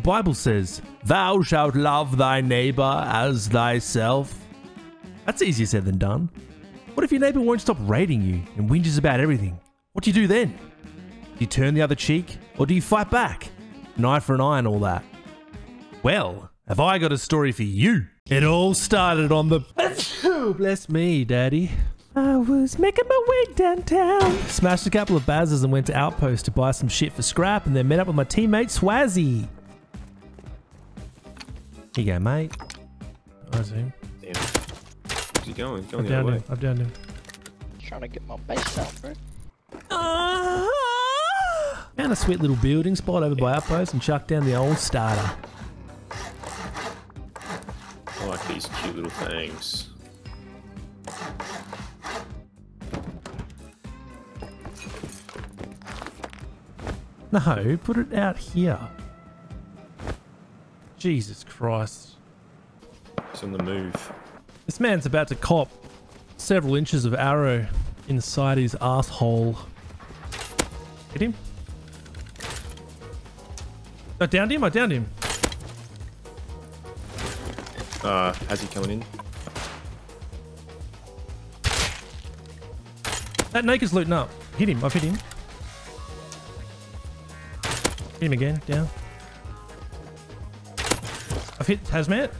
The Bible says, Thou shalt love thy neighbor as thyself. That's easier said than done. What if your neighbor won't stop rating you and whinges about everything? What do you do then? Do you turn the other cheek or do you fight back? An eye for an eye and all that. Well, have I got a story for you? It all started on the. Bless me, Daddy. I was making my way downtown. Smashed a couple of bazzers and went to Outpost to buy some shit for scrap and then met up with my teammate Swazzy. Here you go, mate. I see him. Damn. Where's he going? He's going I've the other way. him. I've downed him. Trying to get my base out, bro. Uh-huh. Found a sweet little building spot over by Outpost and chucked down the old starter. I like these cute little things. No, put it out here. Jesus Christ. It's on the move. This man's about to cop several inches of arrow inside his asshole. Hit him. I downed him. I downed him. Uh, how's he coming in? That naked's looting up. Hit him. I've hit him. Hit him again. Down. Hit Hazmat.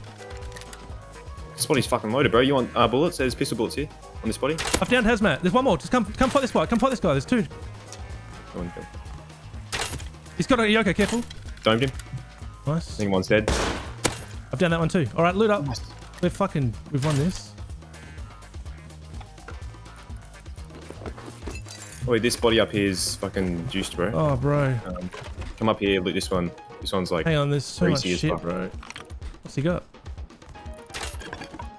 This body's fucking loaded, bro. You want uh, bullets? There's pistol bullets here on this body. I've downed Hazmat. There's one more. Just come, come fight this guy. Come fight this guy. There's two. Go on, go. He's got a Eoka. Careful. Domed him. Nice. I Nice. think one's dead. I've done that one too. All right, loot up. We're fucking. We've won this. Oh, wait, this body up here is fucking juiced, bro. Oh, bro. Um, come up here, loot this one. This one's like, Hang on. There's so much shit, fuck. bro. What's he got?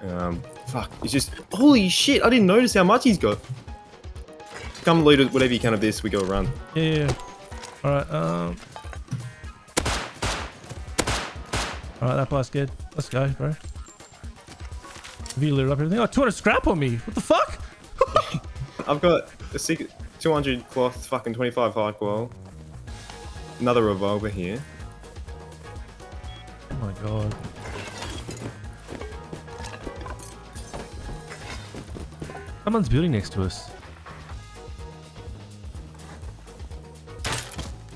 um, fuck. It's just, holy shit, I didn't notice how much he's got. Come loot it, whatever you can of this, we go around. Yeah. yeah, yeah. All right. Um. All right, that bike's good. Let's go, bro. Have you looted up everything? Oh, 200 scrap on me. What the fuck? I've got a secret 200 cloth, fucking 25 hard coil. Another revolver here. Oh my god. Someone's building next to us.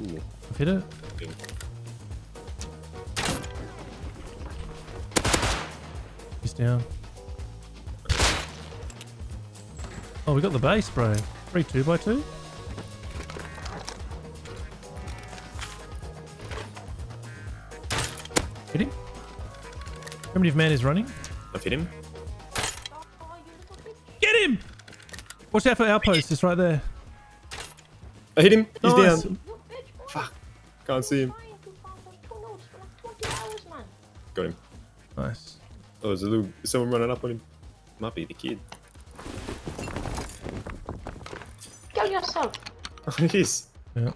Ooh. I've hit it. He's down. Oh, we got the base, bro. Three two by two. Hit him. How many of man is running? I've hit him. Watch out for outpost. It's right there. I hit him. He's Nice. down. Fuck. Can't see him. Got him. Nice. Oh, there's a little someone running up on him. Might be the kid. Kill yourself, it is. Yeah.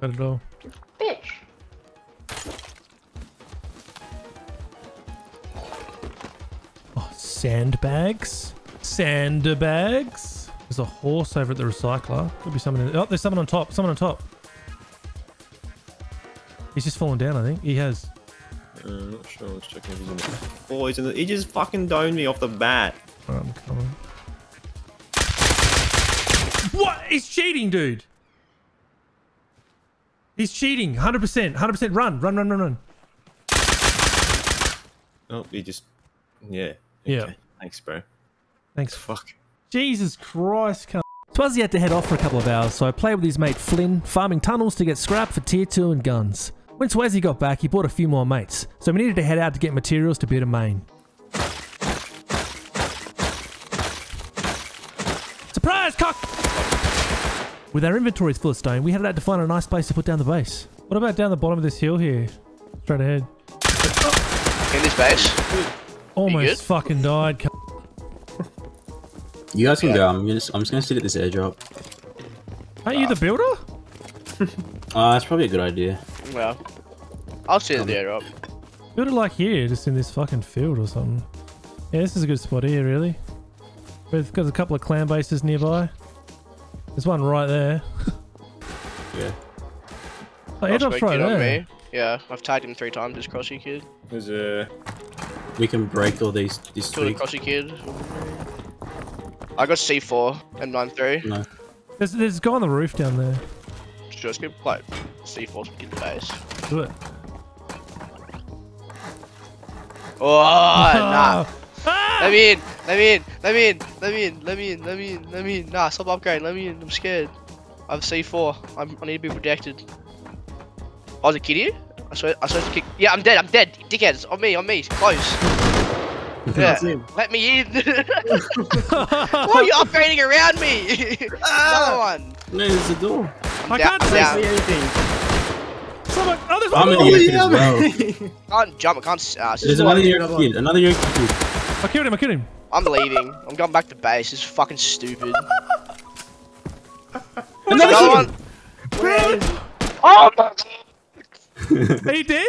Got it all. bitch. Oh, sandbags. Sandbags. There's a horse over at the recycler. Could be someone. In, oh, there's someone on top. Someone on top. He's just fallen down. I think he has. Uh, not sure. Let's check if he's in the. Oh, he's in the. He just fucking domed me off the bat. I'm coming. What? He's cheating, dude. He's cheating. 100%. 100%. Run. Run. Run. Run. Run. Oh, he just. Yeah. Yeah. Thanks, bro. Thanks. Fuck. Jesus Christ, cunt. Swazzy had to head off for a couple of hours, so I played with his mate Flynn, farming tunnels to get scrap for tier 2 and guns. When Swazzy got back, he brought a few more mates, so we needed to head out to get materials to build a main. Surprise, cock! With our inventories full of stone, we headed out to find a nice place to put down the base. What about down the bottom of this hill here? Straight ahead. In this base. Almost fucking died. Cunt. You guys can go. I'm just I'm just gonna sit at this airdrop. Aren't you the builder? Uh, that's probably a good idea. Well, I'll sit at the up. Build it like here, just in this fucking field or something. Yeah, this is a good spot here, really. We've got a couple of clan bases nearby. There's one right there. Yeah. Oh, airdrop's right there. me. Yeah, I've tagged him three times. This crossy kid. There's a. We can break all these these Killed a streaks. crossy kid. I got C4 and 9-3. No. There's, there's a guy on the roof down there. Just get like C4 in the base. Do it. Oh, nah. Ah! Let me in. Let me in. Let me in. Let me in. Let me in. Let me in. Let me in. Nah, stop upgrading. Let me in. I'm scared. I have C4. I'm, I need to be protected. Oh, is it kid here? I swear, I swear to kick. Yeah, I'm dead. I'm dead. Dickheads. On me. On me. Close. Yeah. Let me in. Why are you upgrading around me? Another one. No, there's a door. I down- can't I'm see anything. Someone, oh, there's I'm one in more. the exit as well. Can't jump. I can't. Uh, There's another one, yoke kid. Another yoke kid. I killed him. I killed him. I'm leaving. I'm going back to base. It's fucking stupid. Another Another kid. one. Oh my. Are you dead?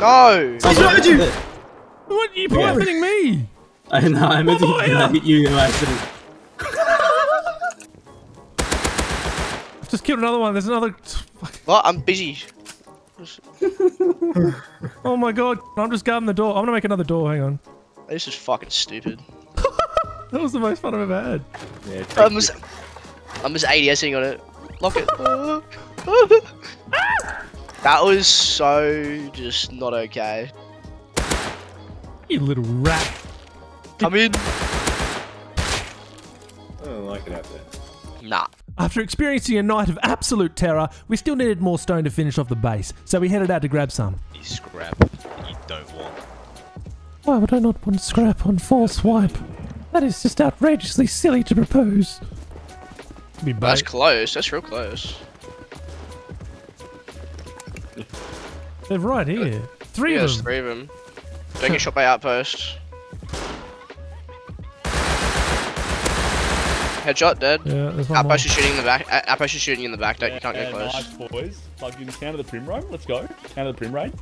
No. He's behind you. What? are You Yeah. poisoning me? I know. I meant to Oh, hit, yeah. I hit you in accident. Just killed another one. There's another. What? I'm busy. Oh my god. I'm just guarding the door. I'm gonna make another door. Hang on. This is fucking stupid. That was the most fun I've ever had. Yeah, I'm it. just, I'm just ADSing on it. Lock it. that was so just not okay. You little rat. Come in. I don't like it out there. Nah. After experiencing a night of absolute terror, we still needed more stone to finish off the base, so we headed out to grab some. You scrap you don't want. Why would I not want scrap on false wipe? That is just outrageously silly to propose. Be That's close. That's real close. They're right here. Three yeah, of there's them. three of them. Don't get shot by outpost. Headshot, dead. Yeah, there's one more. Outpost is shooting in the back. Outpost is shooting in the back. Don't, you can't Yeah, get close. Nice, boys. Plug in counter the prim roam. Let's go. Counter the prim raid.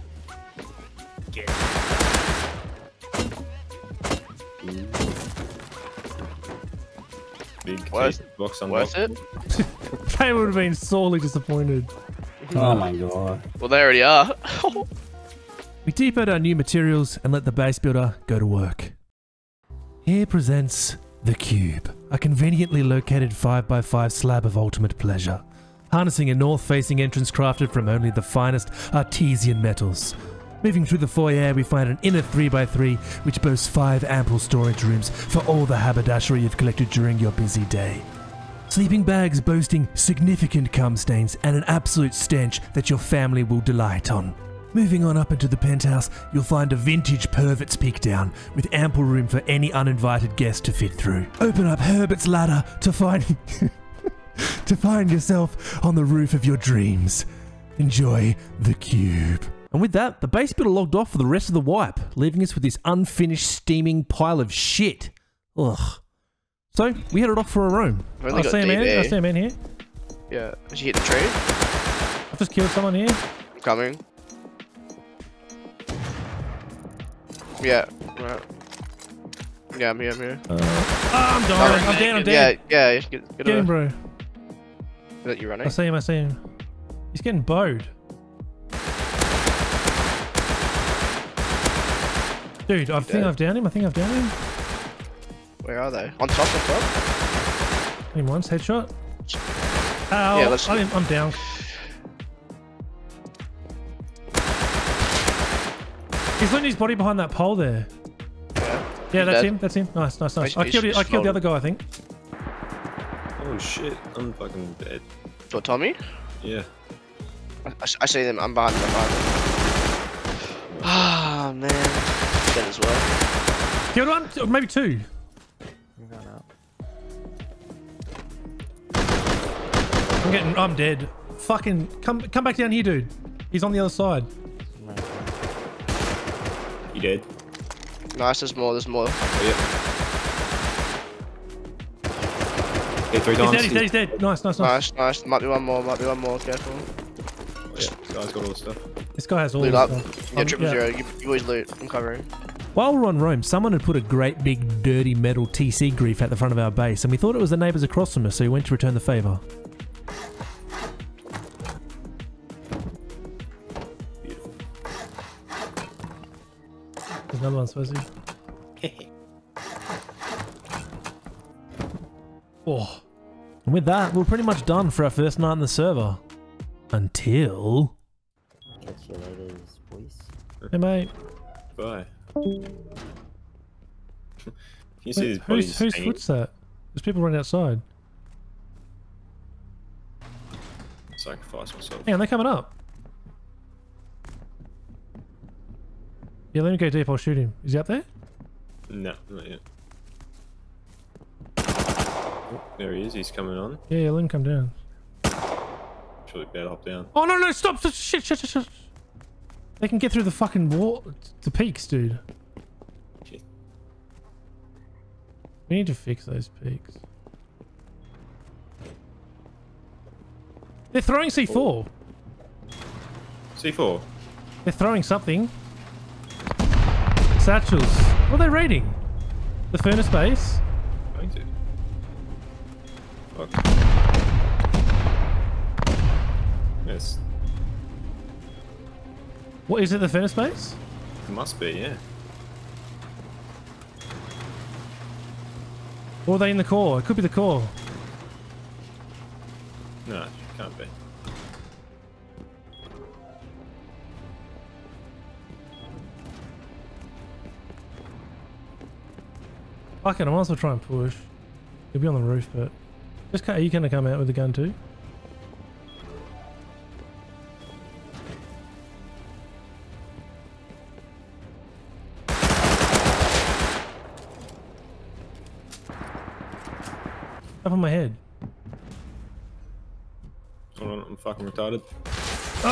Big Worth- taste box Worth it? They would have been sorely disappointed. Oh my god. Well, they already are. We depoted our new materials and let the base builder go to work. Here presents the Cube, a conveniently located 5x5 slab of ultimate pleasure, harnessing a north facing entrance crafted from only the finest artesian metals. Moving through the foyer, we find an inner 3x3 which boasts five ample storage rooms for all the haberdashery you've collected during your busy day. Sleeping bags boasting significant cum stains and an absolute stench that your family will delight on. Moving on up into the penthouse, you'll find a vintage pervert's peek down with ample room for any uninvited guest to fit through. Open up Herbert's ladder to find to find yourself on the roof of your dreams. Enjoy the cube. And with that, the base builder logged off for the rest of the wipe, leaving us with this unfinished steaming pile of shit. Ugh. So we headed off for a roam. I've only I got see a man. I see a man here. yeah. Did you hit the tree? I've just killed someone here. I'm coming. Yeah. Right. Yeah, I'm here. I'm here. Uh, oh, I'm dying. I'm down. I'm dead. Yeah, yeah. Get, get, Get him, away. bro. That you running? I see him. I see him. He's getting bowed. Dude, I think dead. I've downed him. I think I've downed him. Where are they? On top, on top. Hit him once, headshot. Ow, Yeah, let's- I'm, I'm down. He's letting his body behind that pole there. Yeah. Yeah, that's dead. him. That's him. Nice, nice, nice. He's- I killed. he's I killed the other guy. I think. Oh shit, I'm fucking dead. What, Tommy? Yeah. I, I- I see them. I'm behind them. I'm behind. Ah, man. Dead as well. Killed one, or maybe two. I'm getting. I'm dead. Fucking come, come back down here, dude. He's on the other side. You dead? Nice, there's more, there's more. Oh yeah. Okay, three He's dead. He's dead. He's dead. Nice, nice, nice. Nice, nice. Might be one more, might be one more. Careful. Oh, yeah, this guy's got all the stuff. This guy has all Loot this up. stuff. Yeah, Um, triple yeah. zero. You, you always loot. I'm covering. While we we're on roam, someone had put a great big dirty metal TC grief at the front of our base, and we thought it was the neighbours across from us, so we went to return the favour. There's another one, Swazzy. Oh. And with that, we're pretty much done for our first night on the server. Until... Catch you later, boys. Hey, mate. Bye. Can you Wait, body whose whose hanging? foot's that? There's people running outside. Sacrifice myself. Hang on, they're coming up. Yeah, let me go deep. I'll shoot him. Is he up there? No, not yet. Oh, there he is. He's coming on. Yeah, yeah, let him come down. Surely better hop down. Oh, no, no, stop. Shit, shit, shit, shit. They can get through the fucking wall. The peaks, dude. Shit. We need to fix those peaks. They're throwing C4. C4. They're throwing something. Satchels. What are they raiding? The furnace base? Going to. Fuck. Yes. What is it? The furnace base? It must be, yeah. Or are they in the core? It could be the core. No, it can't be. Fuck it, I might as well try and push. He'll be on the roof, but just are you gonna come out with a gun too? Up on my head. Hold on, I'm fucking retarded. There's so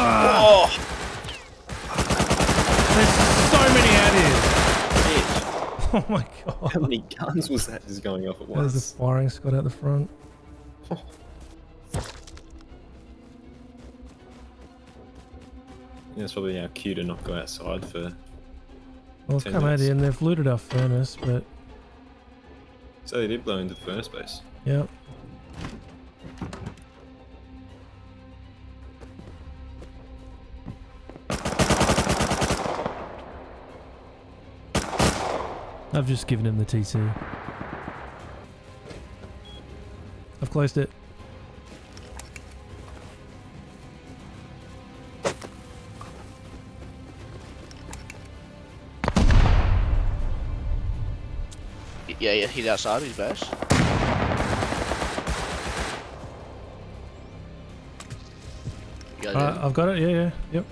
many out here. Oh my god. How many guns was that just going off at once? There's the firing squad out the front. Yeah, it's probably our cue to not go outside for. Well, they've come out here and they've looted our furnace, but So they did blow into the furnace base. yeah. I've just given him the TC. I've closed it. Yeah, yeah, he's outside. He's best. You got it, uh, Alright, I've got it. Yeah, yeah, yep.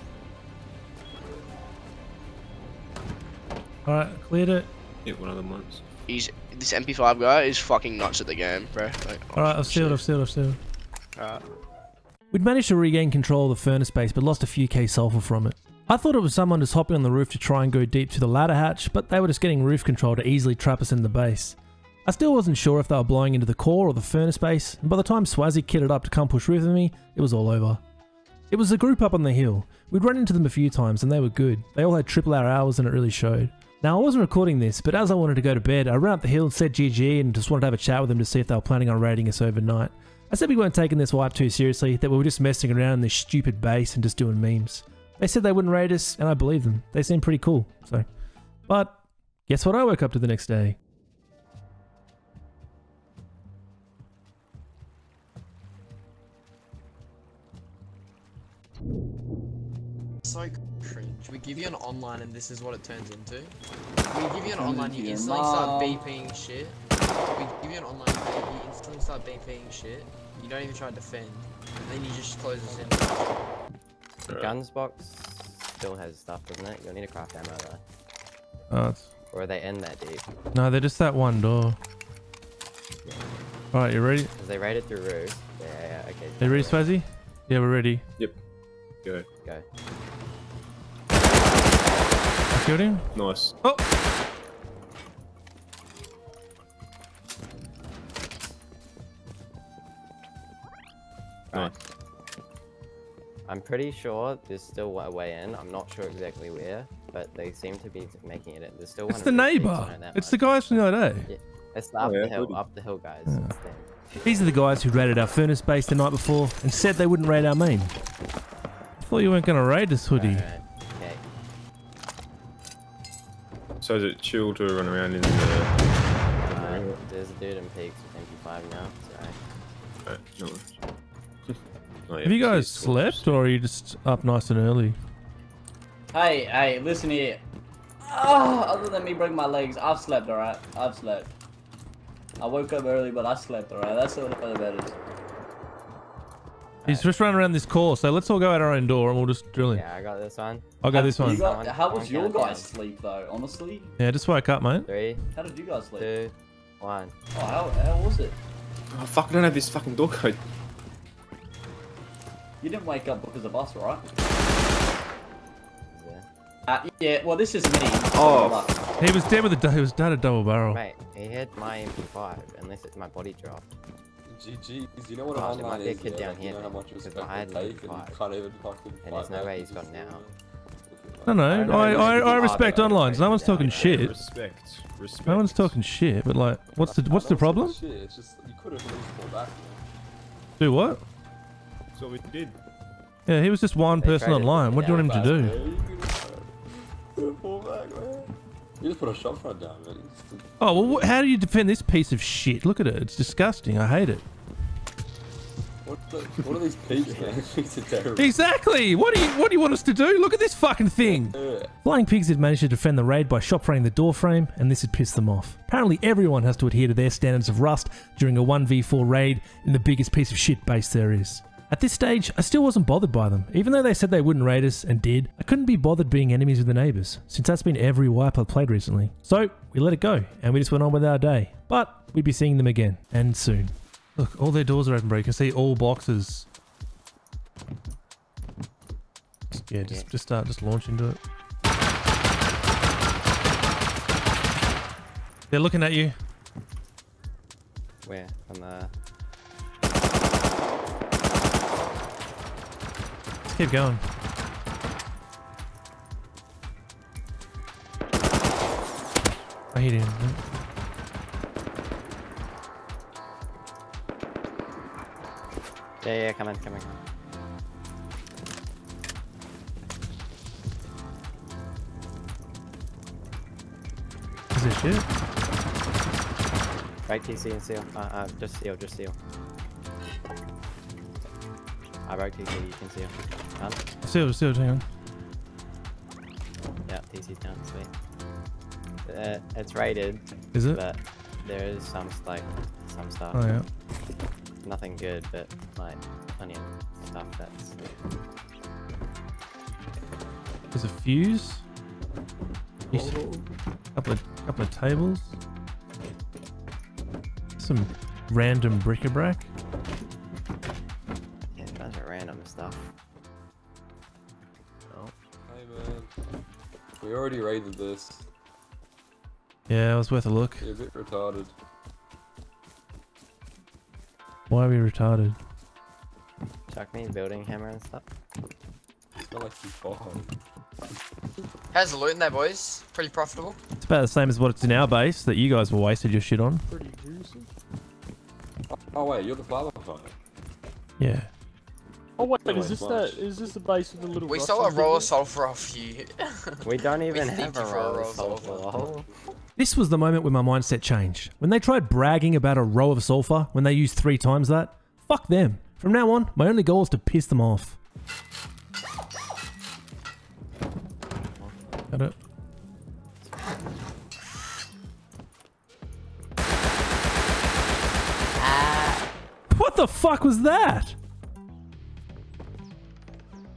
Alright, cleared it. Hit one of them once. He's this MP5 guy is fucking nuts at the game, bro. Like, oh, Alright, I've sealed, I've sealed, I've sealed. Alright. We'd managed to regain control of the furnace base, but lost a few K sulfur from it. I thought it was someone just hopping on the roof to try and go deep to the ladder hatch, but they were just getting roof control to easily trap us in the base. I still wasn't sure if they were blowing into the core or the furnace base, and by the time Swazzy kitted up to come push roof with me, it was all over. It was a group up on the hill. We'd run into them a few times and they were good. They all had triple our hours and it really showed. Now I wasn't recording this, but as I wanted to go to bed, I ran up the hill and said GG and just wanted to have a chat with them to see if they were planning on raiding us overnight. I said we weren't taking this wipe too seriously, that we were just messing around in this stupid base and just doing memes. They said they wouldn't raid us, and I believed them. They seemed pretty cool, so. But, guess what I woke up to the next day? Give you an online and this is what it turns into. We give you an online, you instantly start beeping shit. We give you an online, you instantly start beeping shit. You don't even try to defend. And then you just close us in. The Alright. guns box still has stuff, doesn't it? You'll need a craft ammo though. Oh, it's, Or are they in that deep? no, they're just that one door. Alright, you ready? Because they raided through roof. Yeah, yeah, yeah, okay. Are you ready, Swazzy? Yeah, we're ready. Yep. Go. Go. I killed him? Nice. Oh! Nice. I'm pretty sure there's still a way in. I'm not sure exactly where, but they seem to be making it in. There's still It's one the of these peaks, I neighbor! know that It's the guys from the other day. Yeah, it's the oh, up yeah, the hill, good. up the hill guys. It's them. These are the guys who raided our furnace base the night before and said they wouldn't raid our main. I thought you weren't gonna raid us, hoodie. Alright, Okay. So is it chill to run around in the? Uh, there's a dude in peaks with MP5 now. So no. Oh, yeah, Have you guys slept or are you just up nice and early? Hey, hey, listen here. Oh, other than me breaking my legs, I've slept, alright? I've slept. I woke up early, but I slept, alright? That's all that matters. He's just running around this course, so let's all go out our own door and we'll just drill in. yeah, I got this one. I'll go this one. got- how was your count guys' down. sleep, though? Honestly? Yeah, just woke up, mate. Three, How did you guys sleep? two, one. Oh, how, how was it? Oh fuck! I don't have this fucking door code. You didn't wake up because of us, right? Yeah. Uh, yeah, well, this is me. Oh. He was dead with a, he was dead a double barrel. Mate, he hit my MP5 unless it's my body drop. GG, you know what Oh, an there online might be a is, kid yeah? down like, here you know how then, much because respect I they take, and you can't even fucking And there's no way he's got it's, now. No, no, I don't I, know I, I respect are, online. No one's talking shit. Respect. Respect. No one's talking shit, but like, what's the what's the problem? it's just you could have at least pulled back. Do what? So we did. Yeah, he was just one person online. What do you want him to do? you could have pulled back, man. You just put a shot front down, man. Oh well, how do you defend this piece of shit? Look at it. It's disgusting. I hate it. What, the, what are these peaks, man? Are terrible. Exactly. What do you What do you want us to do? Look at this fucking thing. Flying Pigs had managed to defend the raid by shot framing the doorframe, and this had pissed them off. Apparently, everyone has to adhere to their standards of rust during a 1v4 raid in the biggest piece of shit base there is. At this stage, I still wasn't bothered by them. Even though they said they wouldn't raid us and did, I couldn't be bothered being enemies with the neighbours, since that's been every wipe I've played recently. So, we let it go, and we just went on with our day. But, we'd be seeing them again, and soon. Look, all their doors are open, bro. You can see all boxes. Yeah, just, just start, just launch into it. They're looking at you. Where? From the. Keep going. I hit him. Yeah, yeah, come in, come in, come in. Is this shit? Right TC and seal. Uh, uh, just seal, just seal. I broke TC, you can see seal. Done? Still, still, hang on. Yeah, TC's done, sweet. Uh, it's rated, Is it? but there is some like some stuff. Oh yeah. Nothing good, but like plenty of stuff that's There's a fuse. You s- Couple of couple of tables. Some random bric-a-brac. Was worth a look. You're a bit retarded. Why are we retarded? chuck me building hammer and stuff. It's not like you fine. How's the loot in there, boys? Pretty profitable. It's about the same as what it's in our base that you guys were wasted your shit on. Pretty juicy. Oh, wait, you're the flower farmer. Yeah. Oh wait, No, is this much. the is this the base of the little? We rocks stole a on roll of sulfur off you. We don't even thank have a for roll roll of of sulfur. This was the moment when my mindset changed. When they tried bragging about a row of sulfur when they used three times that, fuck them. From now on, my only goal is to piss them off. Got it. Ah. What the fuck was that?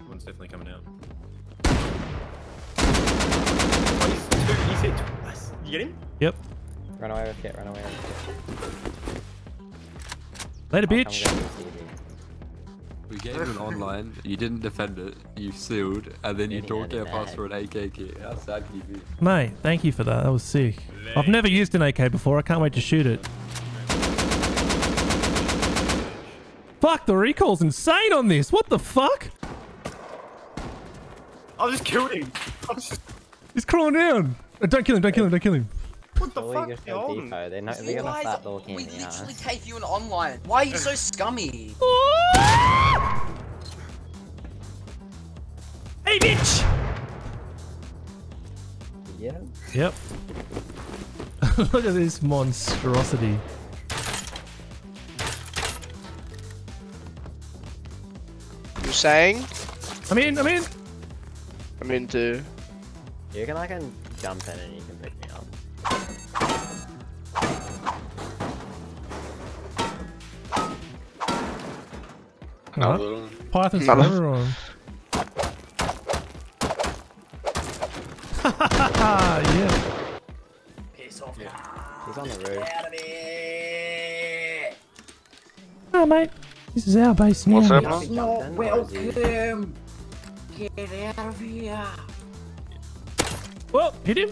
One's definitely coming out. Oh, he's two. He's hit. You get him? Yep. Run away with it, run away with it. Later, I'll bitch. get you, CD. We gave you an online, you didn't defend it, you sealed, and then you Really talked had our it pass for an AK kit. How sad can you be? Mate, thank you for that. That was sick. I've never used an AK before. I can't wait to shoot it. Fuck, the recoil's insane on this. What the fuck? I just killed him. I just, He's crawling down. Uh, Don't kill him, don't kill him, don't kill him. what the fuck? you're You're so holding. defo. They're, not, You they're gonna guys- start looking we literally huh? gave you an online. Why are you so scummy? Hey, bitch! Yeah. Yep. Look at this monstrosity. You're saying? I'm in, I'm in. I'm into. You reckon I can jump in and you can pick me up? Alright. Python's No. for everyone. yeah. Piss off. He's on the roof. Out of here. Oh, mate. This is our base now. What's up? Can I be Not jumped in, or is he- welcome. Get out of here. Well, hit him.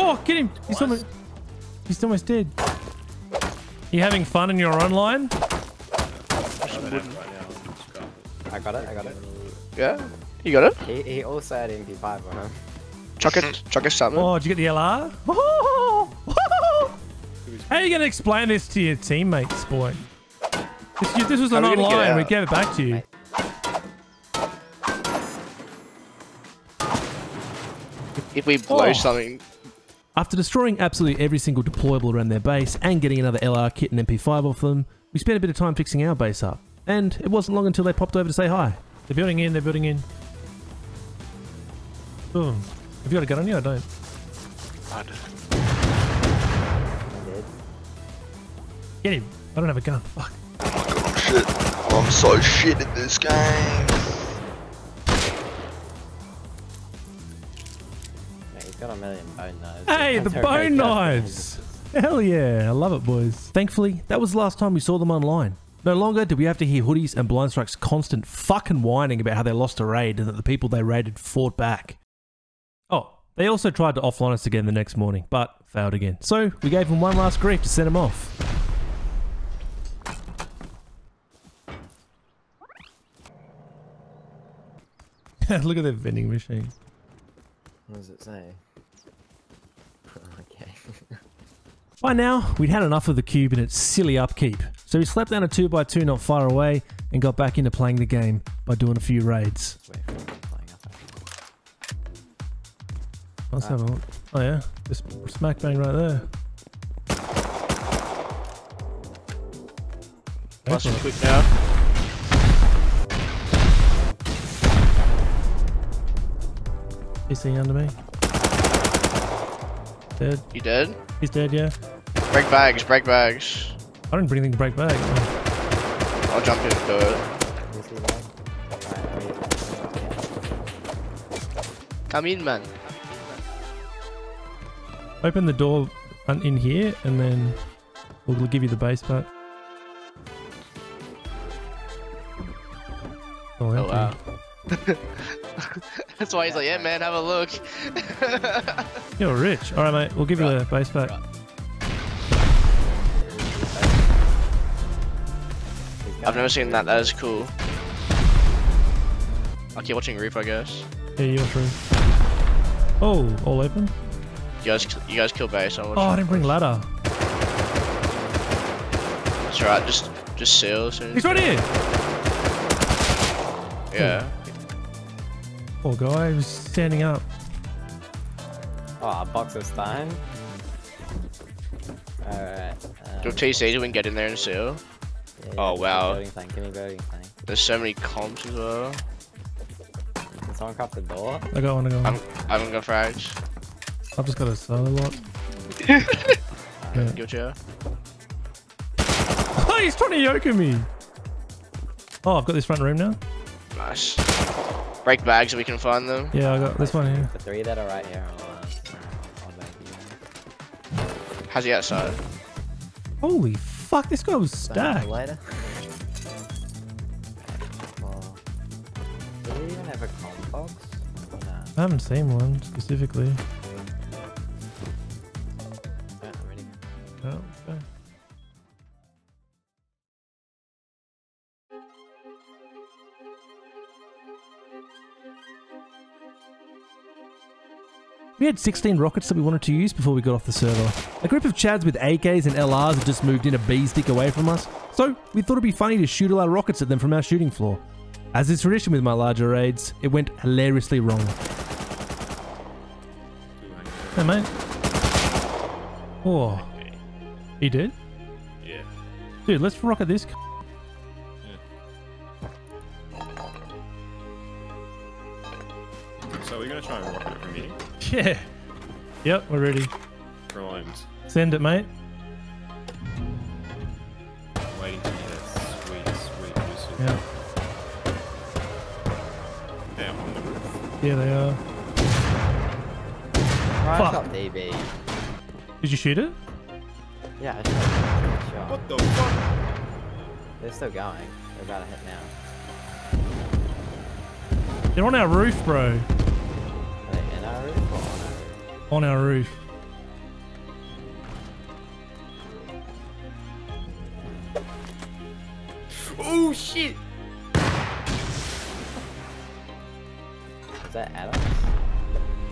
Oh, get him. He's almost, he's almost dead. You having fun in your online? I got it, I got it. Yeah? You got it? He, he also had MP5 on him. Chuck it. Hmm. Chuck it something. Oh, did you get the LR? How are you going to explain this to your teammates, boy? This, this was an How are we gonna get online. We gave it back to you. If we blow Oh. something, After destroying absolutely every single deployable around their base and getting another LR kit and MP5 off them, we spent a bit of time fixing our base up. And it wasn't long until they popped over to say hi. They're building in, they're building in. Oh, have you got a gun on you? I don't. I did. Get him. I don't have a gun. Fuck. Oh shit. I'm so shit at this game. Million bone knives. Hey, the bone knives! Hell yeah, I love it, boys. Thankfully, that was the last time we saw them online. No longer did we have to hear Hoodies and Blind Strike's constant fucking whining about how they lost a raid and that the people they raided fought back. Oh, they also tried to offline us again the next morning, but failed again. So we gave them one last grief to send them off. Look at their vending machines. What does it say? By now, we'd had enough of the cube and its silly upkeep, so we slept down a 2x2 not far away and got back into playing the game by doing a few raids. Wait for it flying up. Let's have a look. Oh yeah, just smack bang right there. nice and quick now. Is he under me? Dead. You dead? He's dead, yeah. Break bags, break bags. I didn't bring anything to break back. Oh, I'll jump in and do it. You see that? Alright, wait. Come in, man. Open the door in here and then we'll give you the base back. Oh, Oh empty. wow. That's why he's like, yeah, man, have a look. You're rich. Alright, mate, we'll give you the base back. I've never seen that. That is cool. I'll keep watching Reef, I guess. Yeah, you're true. Oh, all open? You guys, you guys kill base. Oh, I didn't bring ladder. That's right. Just, just seal. as soon as- He's right here! Yeah. Poor guy, he was standing up. Oh, a box of stone. Alright. Um, Do a TC so we can get in there and seal. yeah, Oh, wow. Building tank, give me building tank. There's so many comps as well. Can someone craft the door? I got one, I got one. I'm, I haven't got frags. I've just got a solo lot. Yeah. Give it to. Oh, he's trying to yoke me! Oh, I've got this front room now. Nice. Break bags so we can find them. Yeah, I got this one here. The three that are right here, How's he outside? Holy fuck, this guy was stacked. Later. well, uh, do we even have a comp box? Nah, I haven't seen one specifically. yeah, I'm ready. Oh, We had 16 rockets that we wanted to use before we got off the server. A group of Chads with AKs and LRs had just moved in a B stick away from us, so we thought it'd be funny to shoot all our rockets at them from our shooting floor. As is tradition with my larger raids, it went hilariously wrong. Hey, mate. Oh, he did? Yeah. Dude, let's rocket this. Yeah. Yep, we're ready. Grimes. Send it, mate. Waiting to hear that sweet, sweet whistle. Yeah. Down on the roof. Yeah, they are. Right Fuck. up DB. Did you shoot it? Yeah, I shot. shot. What the fuck? They're still going. They're about to hit now. They're on our roof, bro. On our roof. Oh shit! Is that Adam?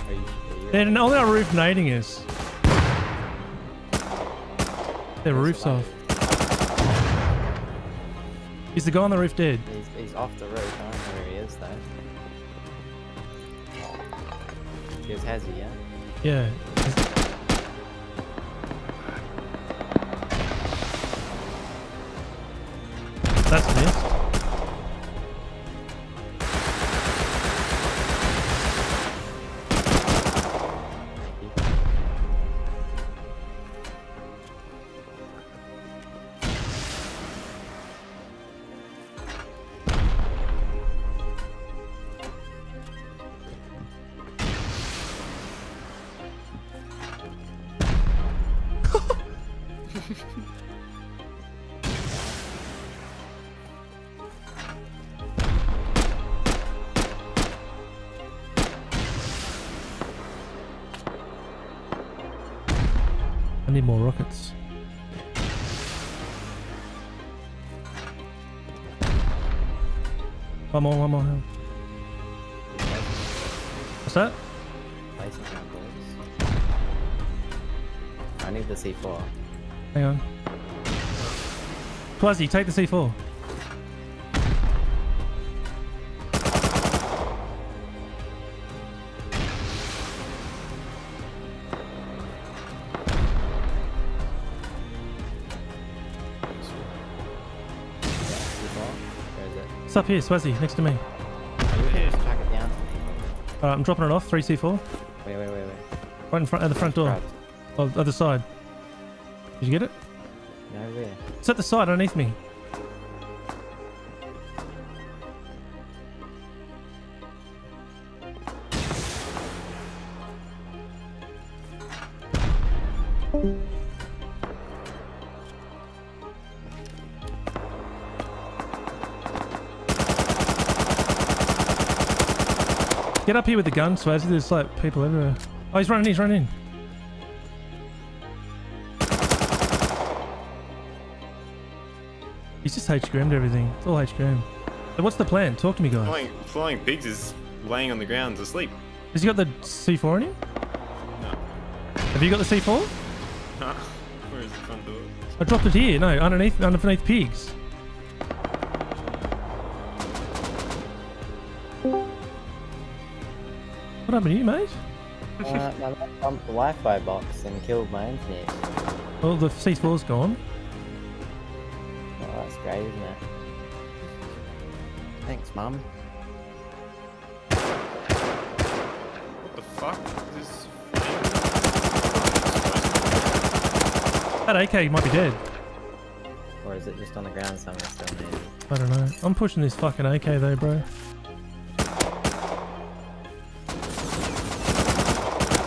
Are you, are you They're on our roof nading us. Their roof's off. Is the guy on the roof dead? He's, he's off the roof. I don't know where he is though. Here's Hazzy, yeah? Yeah. Need more rockets. One more, one more. What's that? Placing our boys. I need the C4. Hang on. Swazzy, take the C4. C4? It's up here, Swazzy, next to me. You can just track it down? Alright, I'm dropping it off. 3C4. Wait, wait, wait, wait. Right in front at the front door. Oh, other side. Did you get it? No, where? It's at the side underneath me. Get up here with the gun, Swazzy. There's like people everywhere. Oh, he's running. He's running. He's just HQM'd everything. It's all HQM. So what's the plan? Talk to me, guys. Flying, flying pigs is laying on the ground asleep. Has he got the C4 in him? No. Have you got the C4? Huh? Where is the front door? I dropped it here. No, underneath, underneath pigs. What happened to you, mate? Uh, my mum bumped the Wi-Fi box and killed my internet. Well, the C4's gone. Oh, that's great, isn't it? Thanks, mum. What the fuck? Is this That AK might be dead. Or is it just on the ground somewhere still, maybe? I don't know. I'm pushing this fucking AK though, bro.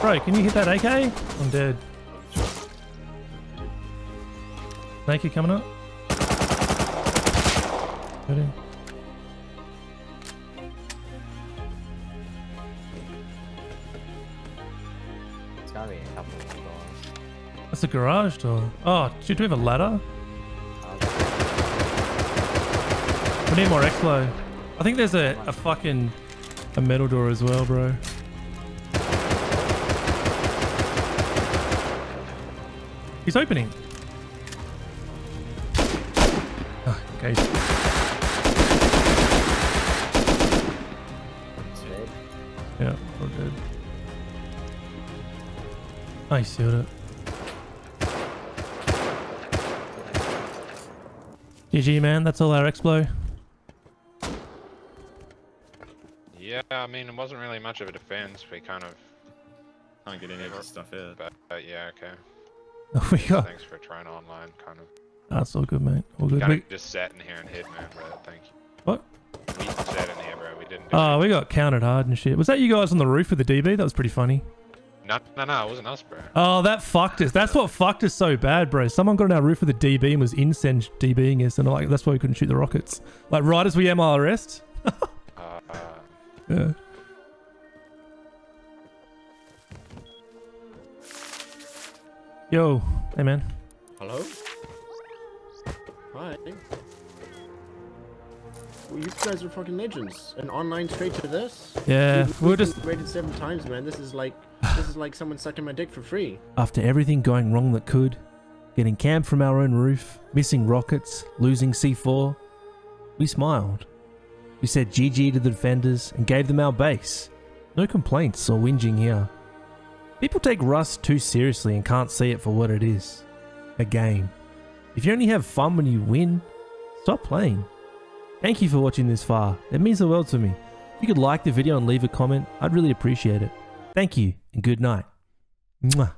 Bro, can you hit that AK? I'm dead. Naked coming up. Got him. It's gotta be a couple of doors. That's a garage door. Oh, do we have a ladder? We need more Explo. I think there's a, a fucking a metal door as well, bro. He's opening. Oh, okay. Yeah, we're good. I sealed it. GG, man. That's all our explo. Yeah, I mean, it wasn't really much of a defense. We kind of, Can't get any of this stuff out. but, but yeah, okay. We got. Thanks for trying online, kind of. That's all good, mate. All good. Kind We, just sat in here and hid, man, bro. Thank you. what? We sat in here, bro. We didn't do Oh, we got counted hard and shit. Was that you guys on the roof with the DB? That was pretty funny. No, no, no, it wasn't us, bro. Oh, that fucked us. That's what fucked us so bad, bro. Someone got on our roof with a DB and was incense DBing us, and like that's why we couldn't shoot the rockets. Like right as we MRS'd. Uh, uh, Yeah. Yo, hey man. Hello? Hi. Well, you guys are fucking legends. And online straight to this? Yeah, we're just rated seven times, man. This is like this is like someone sucking my dick for free. after everything going wrong that could, getting camped from our own roof, missing rockets, losing C4, we smiled. We said GG to the defenders and gave them our base. No complaints or whinging here. People take Rust too seriously and can't see it for what it is a game. If you only have fun when you win, stop playing. Thank you for watching this far. It means the world to me. If you could like the video and leave a comment, I'd really appreciate it. Thank you and good night. Mwah.